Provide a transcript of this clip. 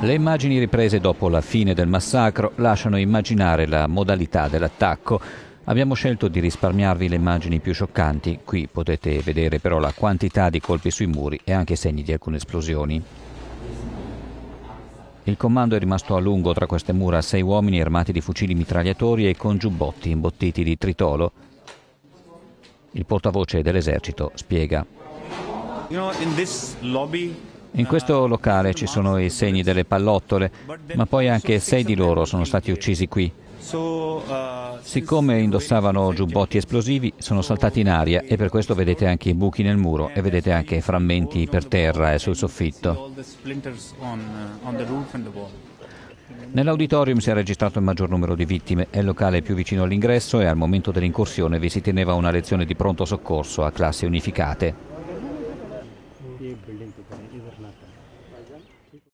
Le immagini riprese dopo la fine del massacro lasciano immaginare la modalità dell'attacco. Abbiamo scelto di risparmiarvi le immagini più scioccanti, qui potete vedere però la quantità di colpi sui muri e anche segni di alcune esplosioni. Il comando è rimasto a lungo tra queste mura sei uomini armati di fucili mitragliatori e con giubbotti imbottiti di tritolo. Il portavoce dell'esercito spiega. You know, in this lobby, In questo locale ci sono i segni delle pallottole, ma poi anche sei di loro sono stati uccisi qui. Siccome indossavano giubbotti esplosivi, sono saltati in aria e per questo vedete anche i buchi nel muro e vedete anche frammenti per terra e sul soffitto. Nell'auditorium si è registrato il maggior numero di vittime, è il locale più vicino all'ingresso e al momento dell'incursione vi si teneva una lezione di pronto soccorso a classi unificate. کرنا تھا۔